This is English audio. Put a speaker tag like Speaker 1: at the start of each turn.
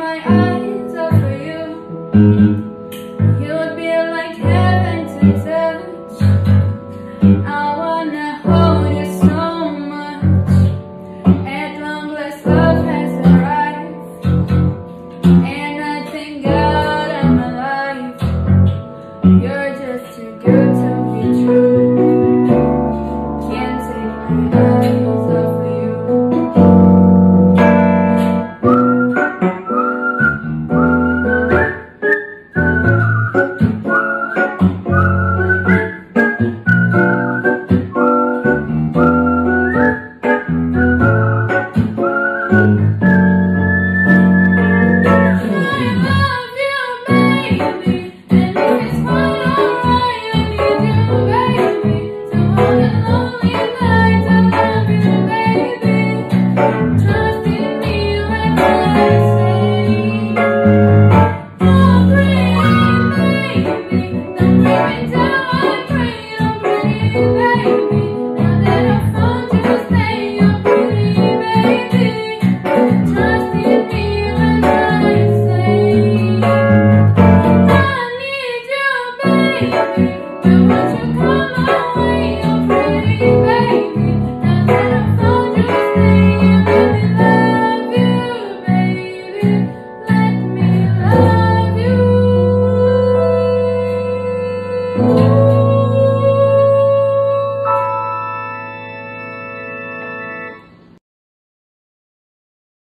Speaker 1: my eyes. Mama.